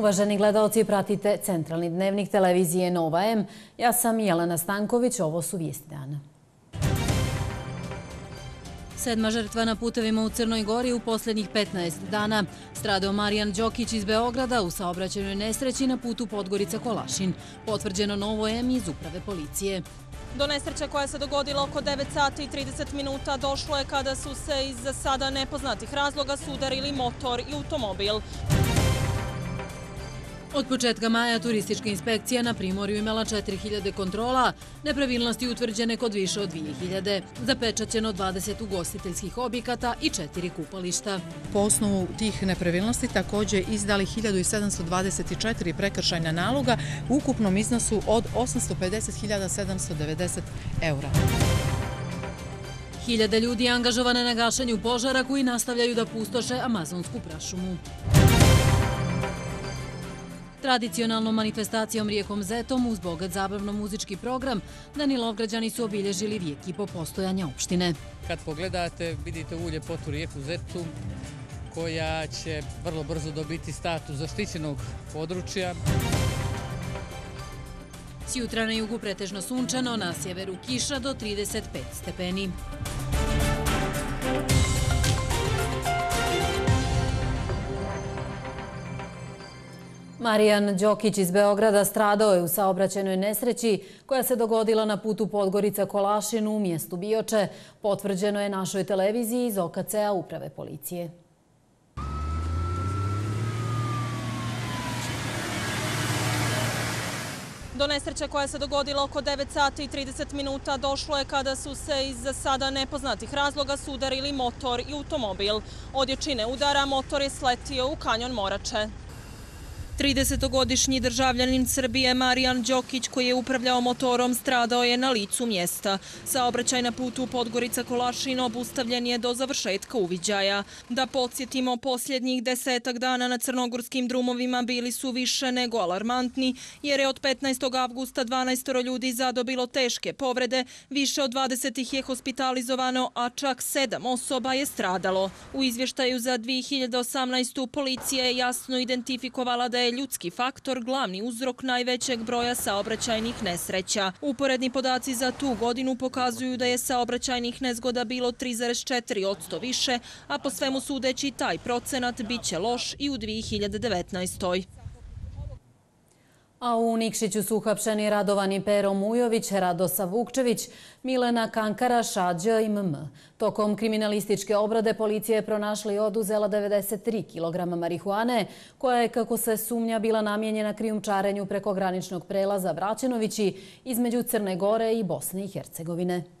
Uvaženi gledalci, pratite centralni dnevnik televizije Nova M. Ja sam Jelena Stanković, ovo su vijesti dana. Sedma žrtva na putevima u Crnoj Gori u posljednjih 15 dana. Stradao Marijan Đokić iz Beograda u saobraćenoj nesreći na putu Podgorica-Kolašin. Potvrđeno Novo M iz uprave policije. Do nesreća koja se dogodila oko 9 sati i 30 minuta došlo je kada su se iz sada nepoznatih razloga sudarili motor i automobil. Od početka maja turistička inspekcija na Primorju imala 4000 kontrola, nepravilnosti utvrđene kod više od 2000, zapečaćeno 20 ugostiteljskih objekata i 4 kupališta. Po osnovu tih nepravilnosti također izdali 1724 prekršajna naloga u ukupnom iznosu od 850.790 eura. Hiljade ljudi angažovane na gašenju požara koji nastavljaju da pustoše amazonsku prašumu. Tradicionalnom manifestacijom rijekom Zetom uz bogat zabavno-muzički program Danilovgrađani su obilježili vijek i po postojanja opštine. Kad pogledate, vidite u ljepotu rijeku Zetu koja će vrlo brzo dobiti status zaštićenog područja. Sjutra na jugu pretežno sunčano, na sjeveru kiša do 35 stepeni. Marijan Đokić iz Beograda stradao je u saobraćenoj nesreći koja se dogodila na putu Podgorica Kolašinu u mjestu Bioče. Potvrđeno je našoj televiziji iz OKC-a uprave policije. Do nesreće koja se dogodila oko 9 sati i 30 minuta došlo je kada su se iz sada nepoznatih razloga sudarili motor i automobil. Odječine udara motor je sletio u kanjon Morače. 30-godišnji državljanin Srbije Marijan Đokić koji je upravljao motorom stradao je na licu mjesta. Saobraćaj na putu Podgorica Kolašin obustavljen je do završetka uviđaja. Da podsjetimo, posljednjih desetak dana na crnogorskim drumovima bili su više nego alarmantni, jer je od 15. avgusta 12 ljudi zadobilo teške povrede, više od 20 ih je hospitalizovano, a čak 7 osoba je stradalo. U izvještaju za 2018. policija je jasno identifikovala da je ljudski faktor glavni uzrok najvećeg broja saobraćajnih nesreća. Uporedni podaci za tu godinu pokazuju da je saobraćajnih nezgoda bilo 3,4 odsto više, a po svemu sudeći taj procenat bit će loš i u 2019. A u Nikšiću su uhapšeni Radovani Pero Mujović, Radosa Vukčević, Milena Kankara, Šađa i MM. Tokom kriminalističke obrade policija je pronašla i oduzela 93 kg marihuane, koja je, kako se sumnja, bila namjenjena krijumčarenju preko graničnog prelaza Vraćenovići između Crne Gore i Bosne i Hercegovine.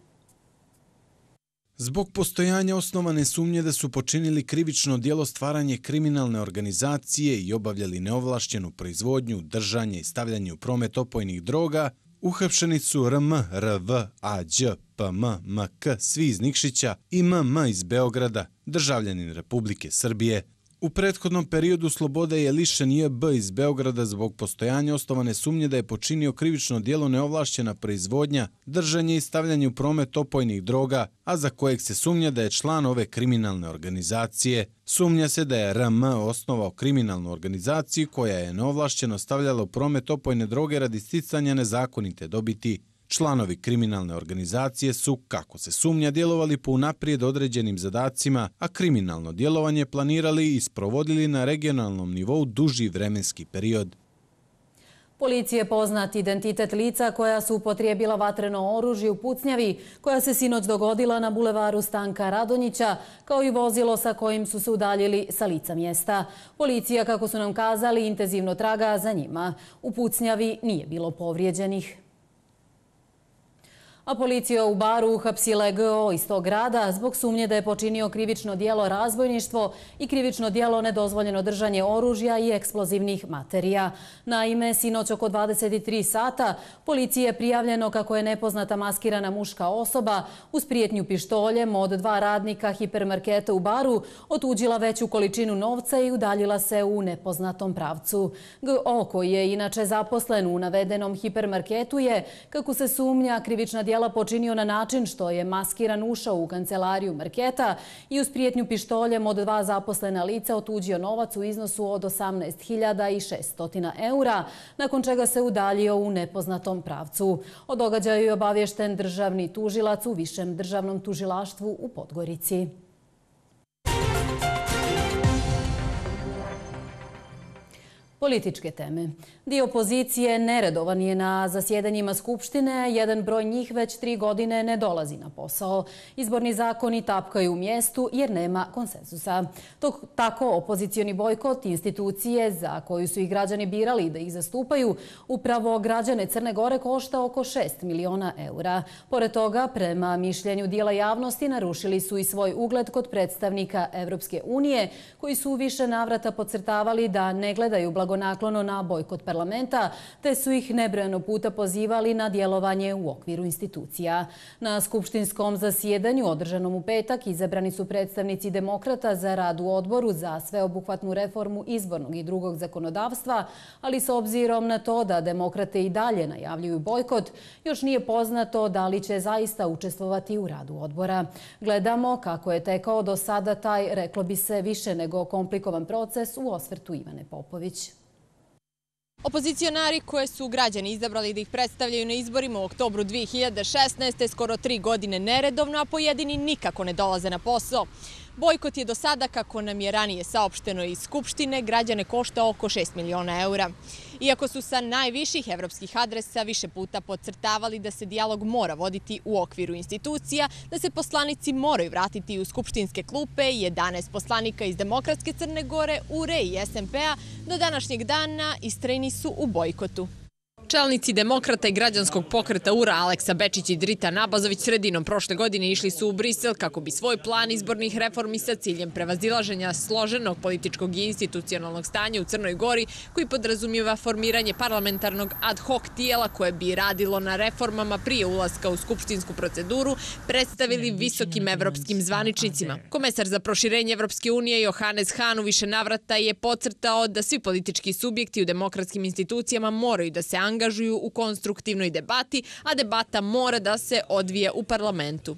Zbog postojanja osnovane sumnje da su počinili krivično dijelo stvaranje kriminalne organizacije i obavljali neovlašćenu proizvodnju, držanje i stavljanje u promet opojnih droga, uhapšeni su RM, RV, Ađ, PM, MK, svi iz Nikšića i MM iz Beograda, državljanin Republike Srbije, U prethodnom periodu Slobode je lišen JB iz Beograda zbog postojanja osnovane sumnje da je počinio krivično dijelo neovlašćena proizvodnja, držanje i stavljanje u promet opojnih droga, a za kojeg se sumnja da je član ove kriminalne organizacije. Sumnja se da je RM osnovao kriminalnu organizaciju koja je neovlašćeno stavljala u promet opojne droge radi sticanja nezakonite dobiti. Članovi kriminalne organizacije su, kako se sumnja, djelovali po unaprijed određenim zadacima, a kriminalno djelovanje planirali i sprovodili na regionalnom nivou duži vremenski period. Policije poznat identitet lica koja su upotrijebila vatreno oružje u Pucnjavi, koja se sinoć dogodila na bulevaru Stanka Radonjića, kao i vozilo sa kojim su se udaljili sa lica mjesta. Policija, kako su nam kazali, intenzivno traga za njima. U Pucnjavi nije bilo povrijeđenih. A policija u Baru uhapsila je GO iz tog grada zbog sumnje da je počinio krivično dijelo razbojništvo i krivično dijelo nedozvoljeno držanje oružja i eksplozivnih materija. Naime, sinoć oko 23 sata policija je prijavljeno kako je nepoznata maskirana muška osoba uz prijetnju pištoljem od dva radnika hipermarketa u Baru otuđila veću količinu novca i udaljila se u nepoznatom pravcu. GO koji je inače zaposlen u navedenom hipermarketu je, kako se sumnja, krivična dijelo dijela počinio na način što je maskiran ušao u kancelariju marketa i uz prijetnju pištoljem od dva zaposlena lica otuđio novac u iznosu od 18.600 eura, nakon čega se udaljio u nepoznatom pravcu. O događaju je obavješten državni tužilac u Višem državnom tužilaštvu u Podgorici. Političke teme. Dio opozicije neredovan je na zasjedanjima Skupštine. Jedan broj njih već tri godine ne dolazi na posao. Izborni zakoni tapkaju u mjestu jer nema konsensusa. Tako opozicijoni bojkot institucije za koju su ih građani birali da ih zastupaju upravo građane Crne Gore košta oko 6 miliona eura. Pored toga, prema mišljenju dijela javnosti, narušili su i svoj ugled kod predstavnika Evropske unije koji su više navrata podcrtavali da ne gledaju blagodnosti blagonaklono na bojkot parlamenta, te su ih nebrojeno puta pozivali na djelovanje u okviru institucija. Na skupštinskom zasjedanju održanom u petak izabrani su predstavnici demokrata za rad u odboru za sveobuhvatnu reformu izbornog i drugog zakonodavstva, ali s obzirom na to da demokrate i dalje najavljuju bojkot, još nije poznato da li će zaista učestvovati u radu odbora. Gledamo kako je tekao do sada taj, reklo bi se, više nego komplikovan proces u osvrtu Ivane Popović. Opozicionari koje su građani izabrali da ih predstavljaju na izborima u oktobru 2016. skoro tri godine neredovno, a pojedini nikako ne dolaze na posao. Bojkot je do sada, kako nam je ranije saopšteno iz Skupštine, građane košta oko 6 miliona eura. Iako su sa najviših evropskih adresa više puta podcrtavali da se dijalog mora voditi u okviru institucija, da se poslanici moraju vratiti u skupštinske klupe, 11 poslanika iz Demokratske Crne Gore, URE i SMP-a do današnjeg dana istreni su u bojkotu. Čelnici demokrata i građanskog pokreta URA Aleksa Bečić i Drita Nabazović sredinom prošle godine išli su u Brisel kako bi svoj plan izbornih reformi sa ciljem prevazilaženja složenog političkog i institucionalnog stanja u Crnoj Gori koji podrazumijeva formiranje parlamentarnog ad hoc tijela koje bi radilo na reformama prije ulaska u skupštinsku proceduru predstavili visokim evropskim zvaničnicima. Komesar za proširenje Evropske unije Johannes Hahn u više navrata je pocrtao da svi politički subjekti u demokratskim institucijama moraju da se angažuju angažuju u konstruktivnoj debati, a debata mora da se odvije u parlamentu.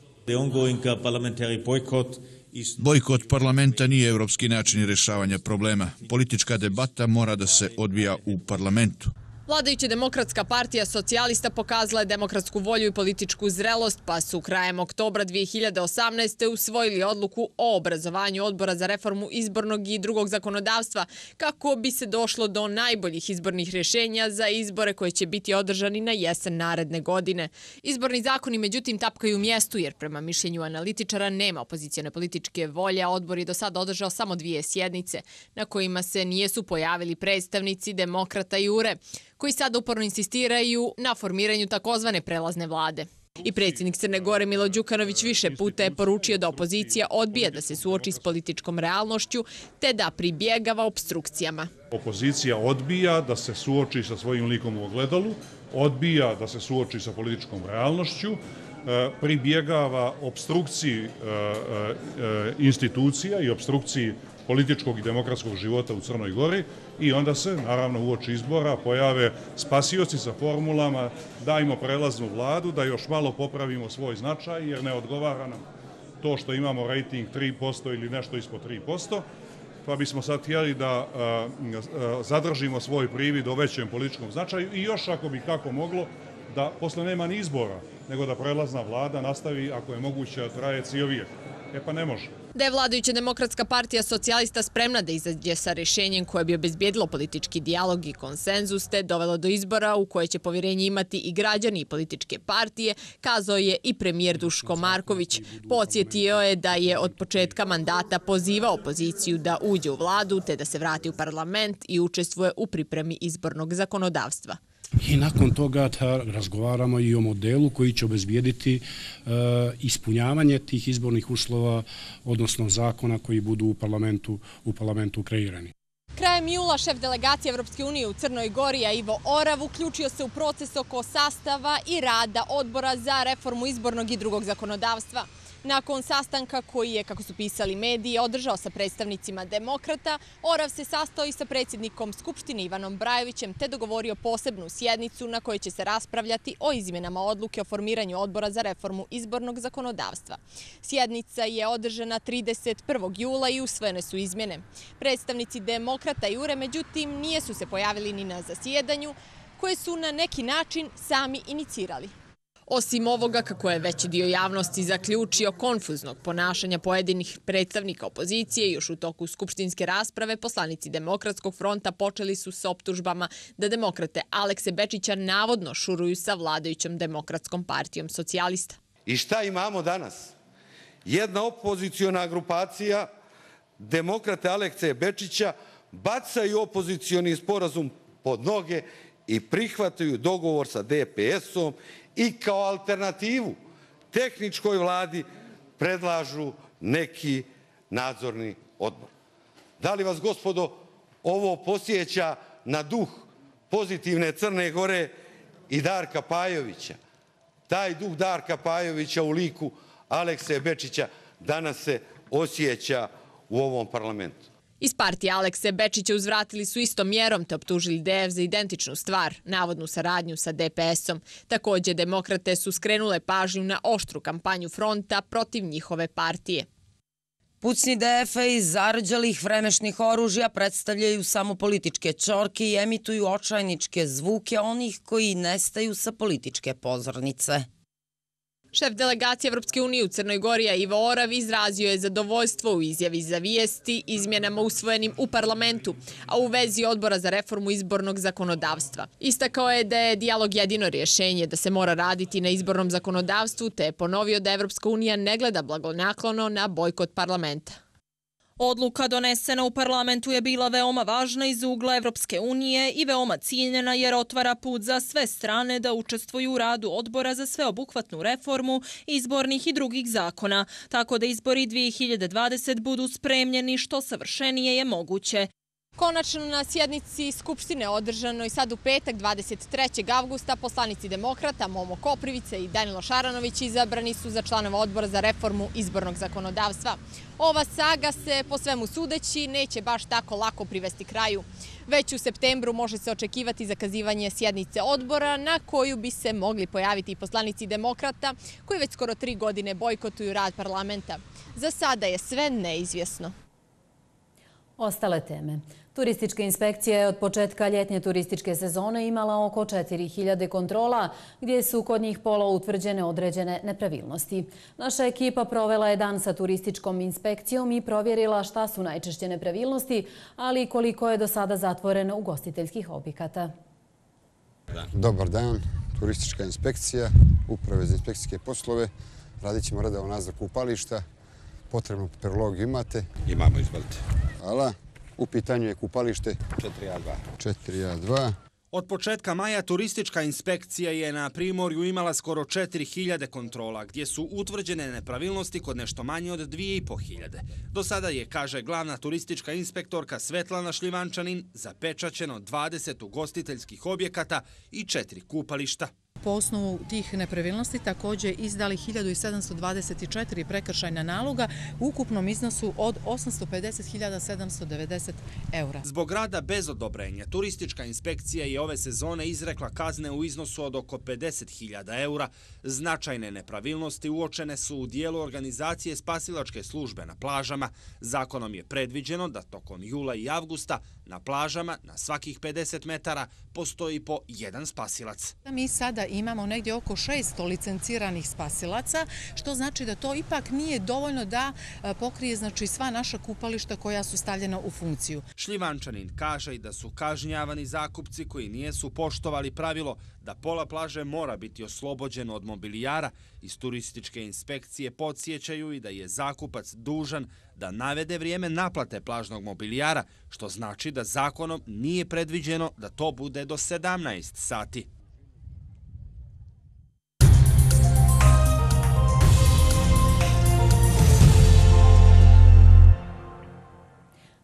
Bojkot parlamenta nije evropski način rešavanja problema. Politička debata mora da se odvija u parlamentu. Vladajuća demokratska partija socijalista pokazala je demokratsku volju i političku zrelost, pa su krajem oktobra 2018. usvojili odluku o obrazovanju odbora za reformu izbornog i drugog zakonodavstva, kako bi se došlo do najboljih izbornih rješenja za izbore koje će biti održani na jesen naredne godine. Izborni zakoni međutim tapkaju mjestu, jer prema mišljenju analitičara nema opozicijone političke volje, a odbor je do sada održao samo dvije sjednice, na kojima se nijesu pojavili predstavnici demokrata i URE koji sada uporno insistiraju na formiranju takozvane prelazne vlade. I predsjednik Crne Gore Milo Đukanović više puta je poručio da opozicija odbija da se suoči s političkom realnošću te da pribjegava obstrukcijama. Opozicija odbija da se suoči sa svojim likom u ogledalu, odbija da se suoči sa političkom realnošću, e, pribjegava obstrukciji e, e, institucija i obstrukciji političkog i demokratskog života u Crnoj Gori i onda se, naravno, u oči izbora pojave spasioci sa formulama dajmo prelaznu vladu, da još malo popravimo svoj značaj, jer ne odgovara nam to što imamo rating 3% ili nešto ispod 3%, pa bismo sad htjeli da zadržimo svoj privid o većem političkom značaju i još ako bi kako moglo, da posle nema ni izbora, nego da prelazna vlada nastavi, ako je moguće, traje cijel E pa ne može. Da je vladajuća demokratska partija socijalista spremna da izađe sa rješenjem koje bi obezbijedilo politički dijalog i konsenzus te dovelo do izbora u koje će povjerenje imati i građani i političke partije, kazao je i premijer Duško Marković. Podsjetio je da je od početka mandata pozivao opoziciju da uđe u vladu te da se vrati u parlament i učestvuje u pripremi izbornog zakonodavstva. I nakon toga ta, razgovaramo i o modelu koji će obezbijediti e, ispunjavanje tih izbornih uslova, odnosno zakona koji budu u parlamentu, u parlamentu kreirani. Krajem jula šef delegacije Evropske unije u Crnoj Gori, a Ivo Orav, uključio se u proces oko sastava i rada odbora za reformu izbornog i drugog zakonodavstva. Nakon sastanka koji je, kako su pisali mediji, održao sa predstavnicima demokrata, Orav se sastao i sa predsjednikom Skupštine Ivanom Brajevićem te dogovorio posebnu sjednicu na kojoj će se raspravljati o izmjenama odluke o formiranju odbora za reformu izbornog zakonodavstva. Sjednica je održana 31. jula i usvojene su izmjene. Predstavnici demokrata i URE, međutim, nije su se pojavili ni na zasjedanju, koje su na neki način sami inicirali. Osim ovoga, kako je veći dio javnosti zaključio konfuznog ponašanja pojedinih predstavnika opozicije, još u toku skupštinske rasprave, poslanici Demokratskog fronta počeli su s optužbama da demokrate Alekse Bečića navodno šuruju sa vladajućom Demokratskom partijom socijalista. I šta imamo danas? Jedna opozicijona grupacija, demokrate Alekse Bečića, bacaju opozicijoni sporazum pod noge i prihvataju dogovor sa DPS-om i kao alternativu tehničkoj vladi predlažu neki nadzorni odbor. Da li vas, gospodo, ovo posjeća na duh pozitivne Crne Gore i Darka Pajovića? Taj duh Darka Pajovića u liku Alekse Bečića danas se osjeća u ovom parlamentu. Iz partije Alekse Bečića uzvratili su istom mjerom te optužili DF za identičnu stvar, navodnu saradnju sa DPS-om. Također, demokrate su skrenule pažnju na oštru kampanju fronta protiv njihove partije. Pucni DF-a iz zarađalih vremešnih oružja predstavljaju samo političke čorke i emituju očajničke zvuke onih koji nestaju sa političke pozornice. Šef delegacije Evropske unije u Crnoj Gori, Ivo Orav, izrazio je zadovoljstvo u izjavi za vijesti izmjenama usvojenim u parlamentu, a u vezi odbora za reformu izbornog zakonodavstva. Istakao je da je dijalog jedino rješenje da se mora raditi na izbornom zakonodavstvu, te je ponovio da Evropska unija ne gleda blagonaklono na bojkot parlamenta. Odluka donesena u parlamentu je bila veoma važna iz ugla Evropske unije i veoma ciljena jer otvara put za sve strane da učestvuju u radu odbora za sveobuhvatnu reformu izbornih i drugih zakona, tako da izbori 2020 budu spremljeni što savršenije je moguće. Konačno na sjednici Skupštine održanoj sad u petak 23. avgusta poslanici demokrata Momo Koprivice i Danilo Šaranović izabrani su za članova odbora za reformu izbornog zakonodavstva. Ova saga se po svemu sudeći neće baš tako lako privesti kraju. Već u septembru može se očekivati zakazivanje sjednice odbora na koju bi se mogli pojaviti poslanici demokrata koji već skoro tri godine bojkotuju rad parlamenta. Za sada je sve neizvjesno. Ostale teme. Turistička inspekcija je od početka ljetnje turističke sezone imala oko 4000 kontrola, gdje su kod njih polo utvrđene određene nepravilnosti. Naša ekipa provela je dan sa turističkom inspekcijom i provjerila šta su najčešće nepravilnosti, ali koliko je do sada zatvoreno ugostiteljskih objekata. Dobar dan, turistička inspekcija, uprave za inspekcijske poslove. Radit ćemo rada o nazor kupališta. Potrebnu papirologiju imate? Imamo, izvolite. Hvala. U pitanju je kupalište 4A2. 4A2. Od početka maja turistička inspekcija je na Primorju imala skoro 4000 kontrola, gdje su utvrđene nepravilnosti kod nešto manje od 2500. Do sada je, kaže glavna turistička inspektorka Svetlana Šljivančanin, zapečaćeno 20 ugostiteljskih objekata i 4 kupališta po osnovu tih nepravilnosti također izdali 1724 prekršajna naloga u ukupnom iznosu od 850.790 eura. Zbog rada bez odobrenja, turistička inspekcija je ove sezone izrekla kazne u iznosu od oko 50.000 eura. Značajne nepravilnosti uočene su u dijelu organizacije spasilačke službe na plažama. Zakonom je predviđeno da tokom jula i avgusta na plažama na svakih 50 metara postoji po jedan spasilac. Mi sada imamo negdje oko 600 licenciranih spasilaca, što znači da to ipak nije dovoljno da e, pokrije znači, sva naša kupališta koja su stavljena u funkciju. Šljivančanin kaže i da su kažnjavani zakupci koji nijesu poštovali pravilo da pola plaže mora biti oslobođeno od mobilijara iz turističke inspekcije podsjećaju i da je zakupac dužan da navede vrijeme naplate plažnog mobilijara, što znači da zakonom nije predviđeno da to bude do 17 sati.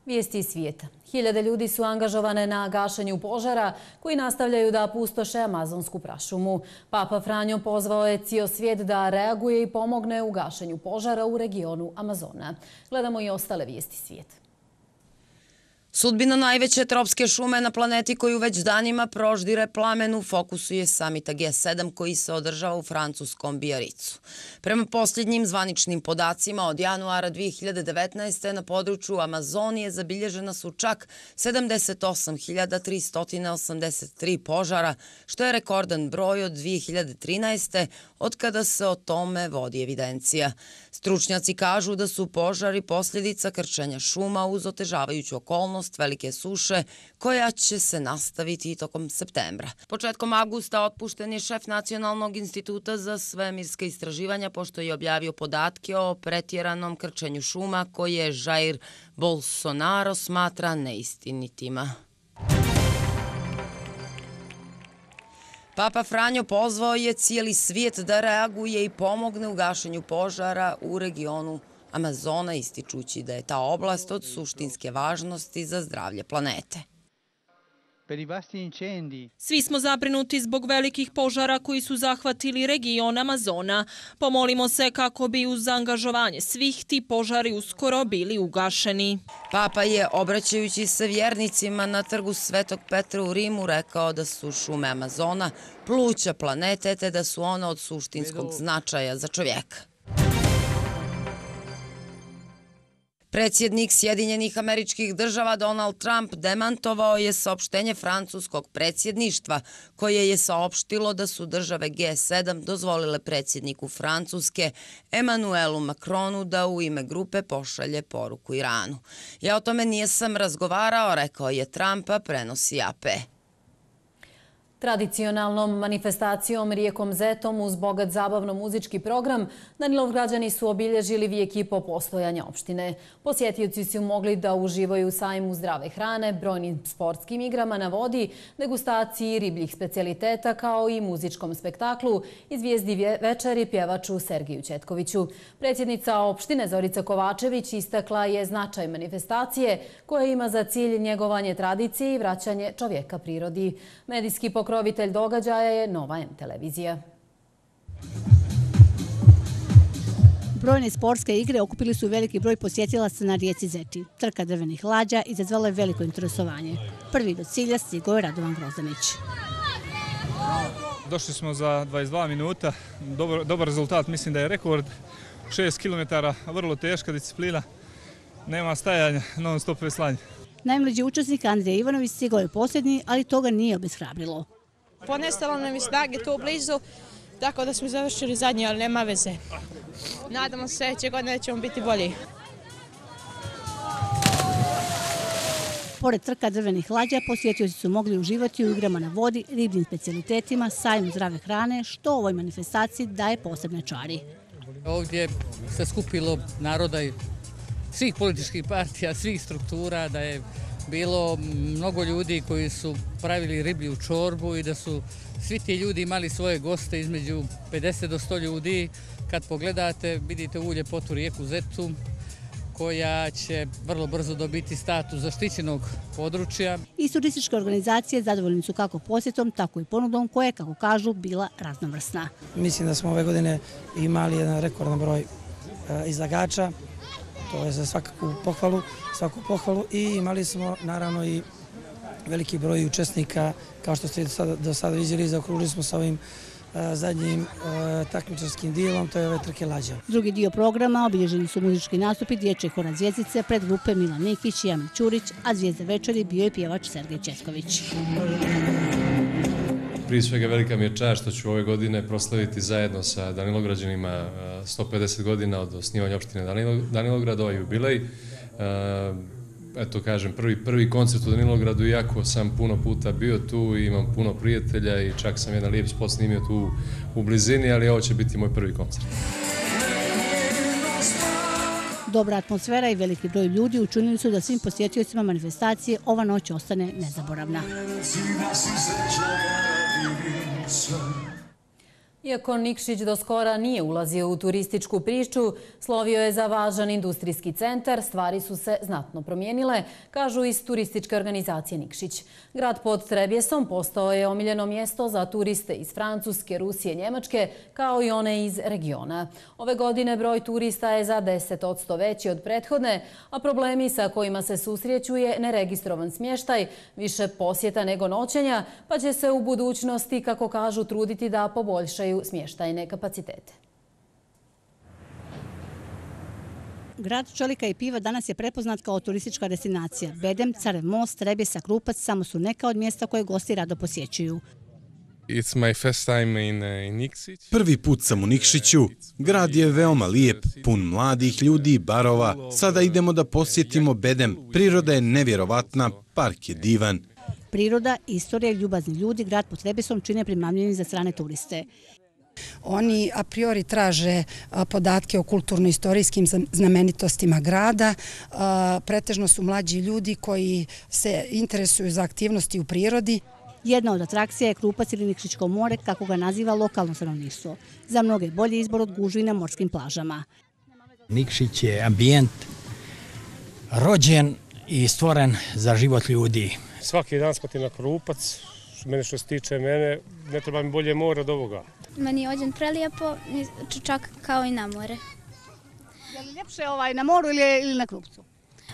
Vijesti svijeta. Hiljade ljudi su angažovane na gašenju požara koji nastavljaju da pustoše Amazonsku prašumu. Papa Franjo pozvao je cijel svijet da reaguje i pomogne u gašenju požara u regionu Amazona. Gledamo i ostale vijesti svijeta. Sudbina najveće tropske šume na planeti koju već danima proždire plamen u fokusu je samita G7 koji se održava u francuskom Bijaricu. Prema posljednjim zvaničnim podacima od januara 2019. na području Amazonije zabilježena su čak 78.383 požara, što je rekordan broj od 2013. od kada se o tome vodi evidencija. Stručnjaci kažu da su požari posljedica krčenja šuma uz otežavajuću okolnost velike suše koja će se nastaviti tokom septembra. Početkom augusta otpušten je šef Nacionalnog instituta za svemirske istraživanja pošto je objavio podatke o pretjeranom krčenju šuma koje Jair Bolsonaro smatra neistinitima. Papa Franjo pozvao je cijeli svijet da reaguje i pomogne u gašenju požara u regionu Amazona, ističući da je ta oblast od suštinske važnosti za zdravlje planete. Svi smo zabrinuti zbog velikih požara koji su zahvatili region Amazona. Pomolimo se kako bi uz angažovanje svih ti požari uskoro bili ugašeni. Papa je, obraćajući se vjernicima na trgu Svetog Petra u Rimu, rekao da su šume Amazona pluća planete te da su one od suštinskog značaja za čovjeka. Predsjednik Sjedinjenih američkih država Donald Trump demantovao je saopštenje francuskog predsjedništva koje je saopštilo da su države G7 dozvolile predsjedniku Francuske Emanuelu Macronu da u ime grupe pošalje poruku Iranu. Ja o tome nijesam razgovarao, rekao je Trumpa, prenosi AP. Tradicionalnom manifestacijom rijekom Zetom uz bogat zabavno-muzički program Danilov građani su obilježili vijek i po postojanja opštine. Posjetioci su mogli da uživaju sajmu zdrave hrane, brojnim sportskim igrama na vodi, degustaciji ribljih specialiteta kao i muzičkom spektaklu i zvijezdi večeri pjevaču Sergiju Četkoviću. Predsjednica opštine Zorica Kovačević istakla je značaj manifestacije koja ima za cilj njegovanje tradicije i vraćanje čovjeka prirodi. Medijski pokret pokrovitelj događaja je Nova M televizija. Brojne sportske igre okupili su veliki broj posjetilaca na rijeci Zeti. Trka drvenih lađa izazvala je veliko interesovanje. Prvi do cilja stigo je Radovan Grozanić. Došli smo za 22 minuta. Dobar rezultat, mislim da je rekord. 6 km, vrlo teška disciplina. Nema stajanja, non stop veslanje. Najmlađi učesnik Andrija Ivanović stigao je posljednji, ali toga nije obeshrabrilo. Ponestalo nam je snage tu blizu, tako da smo završili zadnji, ali nema veze. Nadamo se sljedeće godine da ćemo biti bolji. Pored trka drvenih lađa, posjetioci su mogli uživati u igrama na vodi, ribnim specialitetima, sajmu zdrave hrane, što ovoj manifestaciji daje posebne čari. Ovdje se skupilo naroda i svih političkih partija, svih struktura, da je bilo mnogo ljudi koji su pravili riblju čorbu i da su svi ti ljudi imali svoje goste između 50 do 100 ljudi. Kad pogledate, vidite u ljepotu rijeku Zetu, koja će vrlo brzo dobiti status zaštićenog područja. I turističke organizacije zadovoljni su kako posjetom, tako i ponudom koja je, kako kažu, bila raznovrsna. Mislim da smo ove godine imali jedan rekordan broj e, izlagača to je za svakakvu pohvalu, svaku pohvalu i imali smo naravno i veliki broj učesnika, kao što ste do sada vidjeli, zaokružili smo sa ovim e, zadnjim e, takmičarskim dijelom, to je ove trke lađa. Drugi dio programa obilježeni su muzički nastupi Dječje hora Zvijezdice pred grupe Milan Nikić i Amin Ćurić, a Zvijezde večeri bio je pjevač Sergej Česković. Prije svega velika mi je čast što ću ove godine proslaviti zajedno sa Danilograđanima e, 150 godina od osnivanja opštine Danilograd, ovaj jubilej. E, eto, kažem, prvi, prvi koncert u Danilogradu, iako sam puno puta bio tu i imam puno prijatelja i čak sam jedan lijep spot snimio tu u blizini, ali ovo će biti moj prvi koncert. Dobra atmosfera i veliki broj ljudi učinili su da svim posjetiocima manifestacije ova noć ostane nezaboravna. King Son. Iako Nikšić do skora nije ulazio u turističku priču, slovio je za važan industrijski centar, stvari su se znatno promijenile, kažu iz turističke organizacije Nikšić. Grad pod Trebjesom postao je omiljeno mjesto za turiste iz Francuske, Rusije, Njemačke, kao i one iz regiona. Ove godine broj turista je za 10% veći od prethodne, a problemi sa kojima se susreću je neregistrovan smještaj, više posjeta nego noćenja, pa će se u budućnosti, kako kažu, truditi da poboljšaju smještajne kapacitete. Grad Čelika i Piva danas je prepoznat kao turistička destinacija. Bedem, Carev most, Rebesa, Krupac samo su neka od mjesta koje gosti rado posjećuju. It's my first time in, in Nikšić. Prvi put sam u Nikšiću. Grad je veoma lijep, pun mladih ljudi i barova. Sada idemo da posjetimo Bedem. Priroda je nevjerovatna, park je divan. Priroda, istorija i ljubazni ljudi grad pod Trebesom čine primamljeni za strane turiste. Oni a priori traže podatke o kulturno-istorijskim znamenitostima grada. Pretežno su mlađi ljudi koji se interesuju za aktivnosti u prirodi. Jedna od atrakcija je Krupac ili Nikšićko more, kako ga naziva lokalno stanovništvo. Za mnoge bolji izbor od gužvi na morskim plažama. Nikšić je ambijent rođen i stvoren za život ljudi. Svaki dan spati na Krupac, mene što se tiče mene, ne treba mi bolje more od ovoga. Meni je ođen prelijepo, čak kao i na more. Je li ljepše ovaj na moru ili na Krupcu?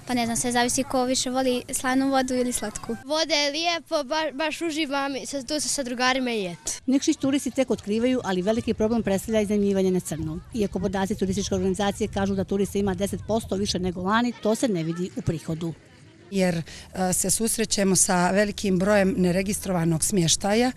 Pa ne znam, sve zavisi ko više voli slanu vodu ili slatku. Voda je lijepo, baš uživam, tu se sa drugarima i et. Nikšić turisti tek otkrivaju, ali veliki problem predstavlja iznajmljivanje na crnu. Iako podaci turističke organizacije kažu da turista ima 10% više nego lani, to se ne vidi u prihodu jer se susrećemo sa velikim brojem neregistrovanog smještaja.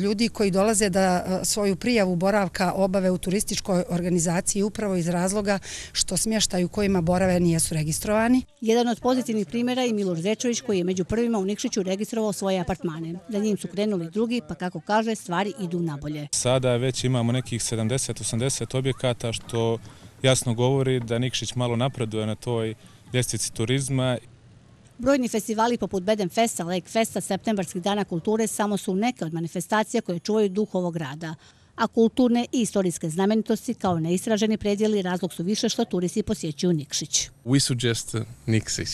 Ljudi koji dolaze da svoju prijavu boravka obave u turističkoj organizaciji upravo iz razloga što smještaj u kojima borave nijesu registrovani. Jedan od pozitivnih primjera je Miloš Zečović koji je među prvima u Nikšiću registrovao svoje apartmane. Da njim su krenuli drugi, pa kako kaže, stvari idu nabolje. Sada već imamo nekih 70-80 objekata što jasno govori da Nikšić malo napreduje na toj ljestvici turizma. Brojni festivali poput Beden Festa, Lake Festa, Septembarskih dana kulture samo su neke od manifestacija koje čuvaju duh ovog grada. A kulturne i istorijske znamenitosti kao neistraženi predjeli razlog su više što turisti posjećuju Nikšić. We suggest Nikšić.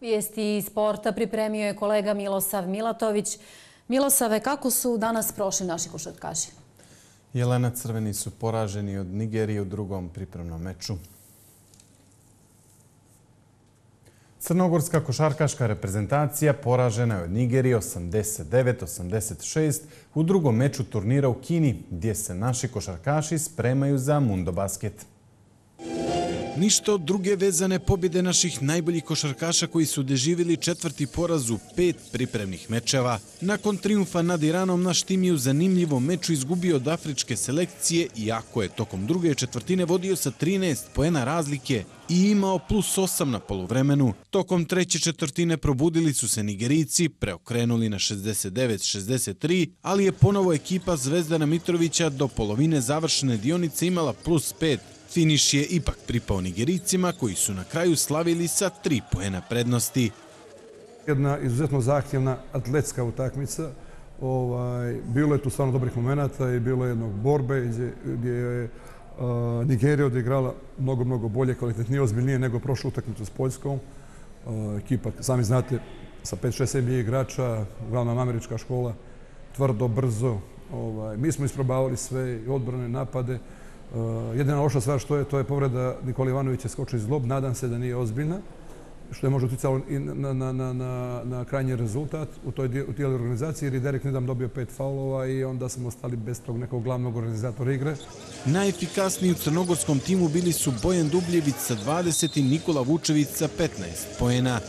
Vijesti sporta pripremio je kolega Milosav Milatović. Milosave, kako su danas prošli naši košarkaši? Jelena Crveni su poraženi od Nigerije u drugom pripremnom meču. Crnogorska košarkaška reprezentacija poražena je od Nigerije 89-86 u drugom meču turnira u Kini, gdje se naši košarkaši spremaju za Mundo Basket. Ništa od druge vezane pobjede naših najboljih košarkaša koji su deživili četvrti poraz u pet pripremnih mečeva. Nakon triumfa nad Iranom, naš tim je u zanimljivom meču izgubio od afričke selekcije, iako je tokom druge četvrtine vodio sa 13 poena razlike i imao plus 8 na polovremenu. Tokom treće četvrtine probudili su se Nigerici, preokrenuli na 69-63, ali je ponovo ekipa Zvezdana Mitrovića do polovine završene dionice imala plus 5 Finiš je ipak pripao Nigericima koji su na kraju slavili sa tri poena prednosti. Jedna izuzetno zahtjevna atletska utakmica. Ovaj, bilo je tu stvarno dobrih momenta i bilo je jednog borbe gdje je Nigerija odigrala mnogo, mnogo bolje, kvalitetnije, ozbiljnije nego prošlu utakmicu s Poljskom. Ekipa, sami znate, sa 5-6 NBA igrača, uglavnom američka škola, tvrdo, brzo. Ovaj, mi smo isprobavali sve, odbrane, napade. Uh, jedina loša stvar što je, to je povreda Nikola Ivanovića skoči lob. Nadam se da nije ozbiljna, što je možda uticalo i na, na, na, na, na krajnji rezultat u toj u tijeli organizacije, jer je Derek Nedam dobio pet faulova i onda smo ostali bez tog nekog glavnog organizatora igre. Najefikasniji u crnogorskom timu bili su Bojan Dubljević sa 20 i Nikola Vučević sa 15 pojena.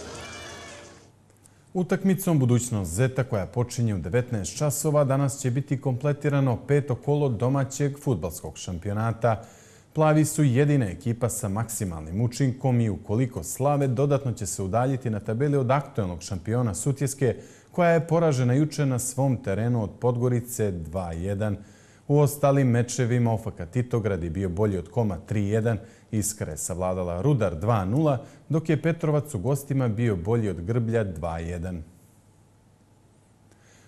Utakmicom budućnost Zeta koja počinje u 19 časova danas će biti kompletirano peto kolo domaćeg futbalskog šampionata. Plavi su jedina ekipa sa maksimalnim učinkom i ukoliko slave dodatno će se udaljiti na tabeli od aktuelnog šampiona Sutjeske koja je poražena juče na svom terenu od Podgorice 2-1. U ostalim mečevima OFK Titograd je bio bolji od koma 3-1 Iskra je savladala Rudar 2-0, dok je Petrovac u gostima bio bolji od Grblja 2-1.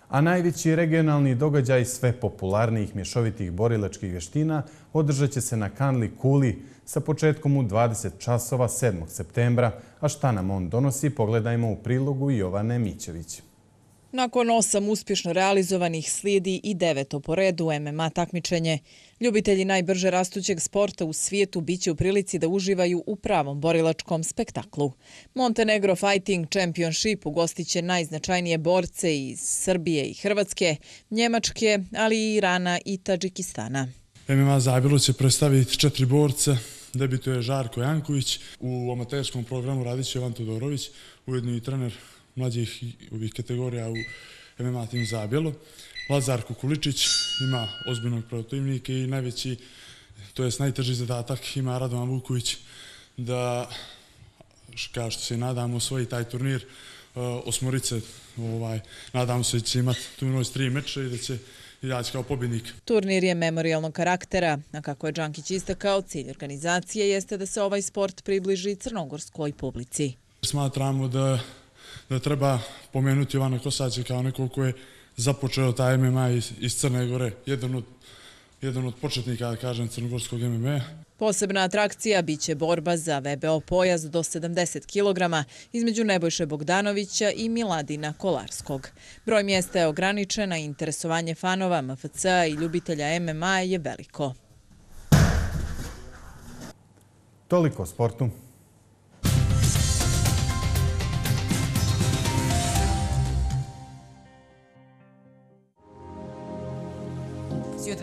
A najveći regionalni događaj sve popularnijih mješovitih borilačkih vještina održat će se na Kanli Kuli sa početkom u 20 časova 7. septembra. A šta nam on donosi, pogledajmo u prilogu Jovane Mićević. Nakon osam uspješno realizovanih slijedi i deveto po redu MMA takmičenje. Ljubitelji najbrže rastućeg sporta u svijetu biće u prilici da uživaju u pravom borilačkom spektaklu. Montenegro Fighting Championship ugostiće najznačajnije borce iz Srbije i Hrvatske, Njemačke, ali i Irana i Tadžikistana. MMA Zabilo će predstaviti četiri borce. Debituje Žarko Janković. U amaterskom programu radit će Ivan Todorović, ujedno i trener mlađih ovih kategorija u MMA tim Zabjelo. Lazar Kukuličić ima ozbiljnog protivnika i najveći, to jest najteži zadatak, ima Radovan Vuković da, kao što se nadamo, osvoji taj turnir uh, osmorice. Ovaj, nadamo se da će imati tu noć tri meče i da će izaći kao pobjednik. Turnir je memorialnog karaktera, a kako je Đankić istakao, cilj organizacije jeste da se ovaj sport približi crnogorskoj publici. Smatramo da da treba pomenuti Ivana Kosaća kao neko ko je započeo taj MMA iz, iz Crne Gore, jedan od, jedan od početnika, da kažem, crnogorskog MMA. Posebna atrakcija biće borba za VBO pojas do 70 kg između Nebojše Bogdanovića i Miladina Kolarskog. Broj mjesta je ograničen, a interesovanje fanova MFC i ljubitelja MMA je veliko. Toliko o sportu.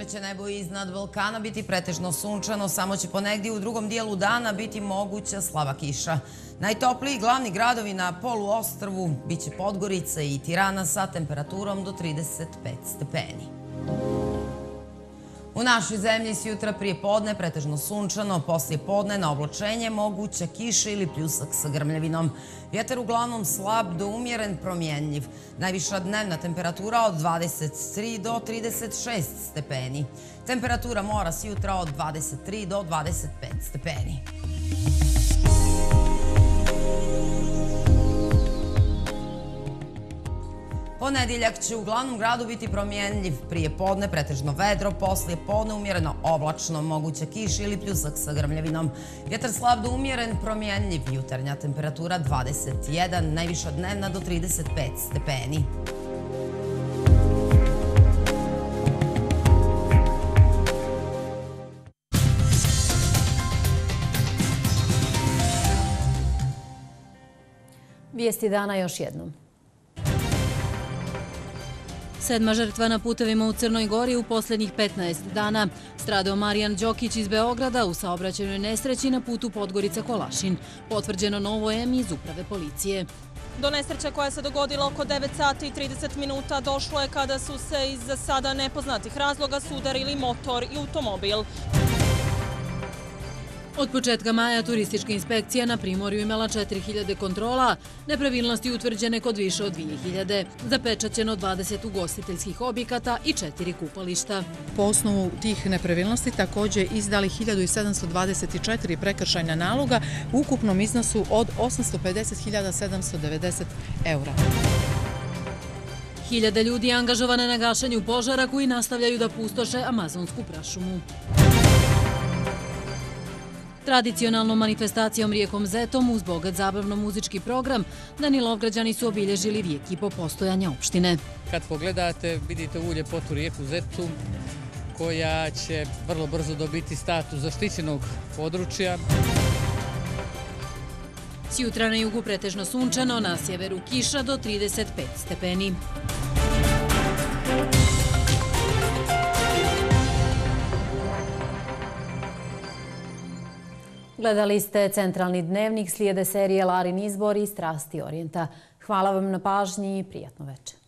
Sutra će nebo iznad vulkana biti pretežno sunčano, samo će ponegdje u drugom dijelu dana biti moguća slava kiša. Najtopliji glavni gradovi na poluostrvu biće Podgorica i Tirana sa temperaturom do 35 stepeni. U našoj zemlji s jutra prije podne pretežno sunčano, poslije podne na obločenje moguća kiša ili pljusak sa grmljavinom. Vjetar uglavnom slab do umjeren promjenljiv. Najviša dnevna temperatura od 23 do 36 stepeni. Temperatura mora s jutra od 23 do 25 stepeni. Ponedjeljak će u glavnom gradu biti promjenljiv. Prije podne pretežno vedro, poslije podne umjereno oblačno, moguća kiš ili pljusak sa grmljavinom. Vjetar slab do umjeren, promjenljiv. Jutarnja temperatura 21, najviša dnevna do 35 stepeni. Vijesti dana još jednom. Sedma žrtva na putevima u Crnoj Gori u posljednjih 15 dana. Stradao Marijan Đokić iz Beograda u saobraćenoj nesreći na putu Podgorica-Kolašin. Potvrđeno novo M iz uprave policije. Do nesreća koja se dogodila oko 9 sati i 30 minuta došlo je kada su se iz za sada nepoznatih razloga sudarili motor i automobil. Od početka maja turistička inspekcija na Primorju imala 4000 kontrola, nepravilnosti utvrđene kod više od 2000, zapečaćeno 20 ugostiteljskih objekata i 4 kupališta. Po osnovu tih nepravilnosti također izdali 1724 prekršajna naloga u ukupnom iznosu od 850.790 eura. Hiljade ljudi je angažovane na gašanju požara koji nastavljaju da pustoše Amazonsku prašumu. Tradicionalnom manifestacijom rijekom Zetom uz bogat zabavno-muzički program Danilovgrađani su obilježili vijek i po postojanja opštine. Kad pogledate, vidite u ljepotu rijeku Zetu koja će vrlo brzo dobiti status zaštićenog područja. Sjutra na jugu pretežno sunčano, na sjeveru kiša do 35 stepeni. Gledali ste centralni dnevnik, slijede serije Larin izbor i Strasti orijenta. Hvala vam na pažnji i prijatno večer.